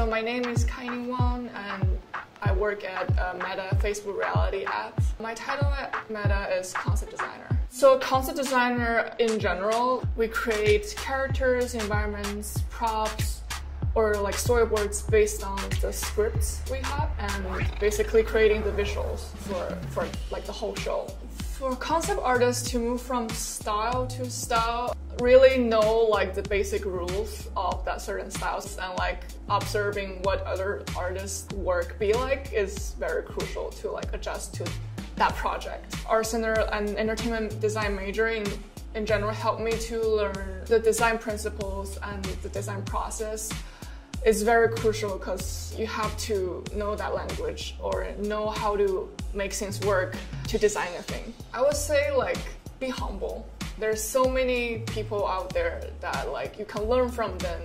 So my name is Kaining Wang and I work at uh, Meta Facebook Reality Labs. My title at Meta is concept designer. So concept designer in general, we create characters, environments, props, or like storyboards based on the scripts we have and basically creating the visuals for, for like the whole show. For concept artists to move from style to style, really know like the basic rules of that certain styles and like observing what other artists work be like is very crucial to like adjust to that project. Art Center and entertainment design majoring in, general helped me to learn the design principles and the design process is very crucial because you have to know that language or know how to make things work to design a thing. I would say like be humble. There's so many people out there that like you can learn from them.